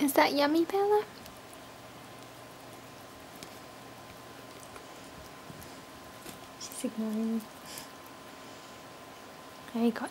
Is that yummy, Bella? She's ignoring me. I got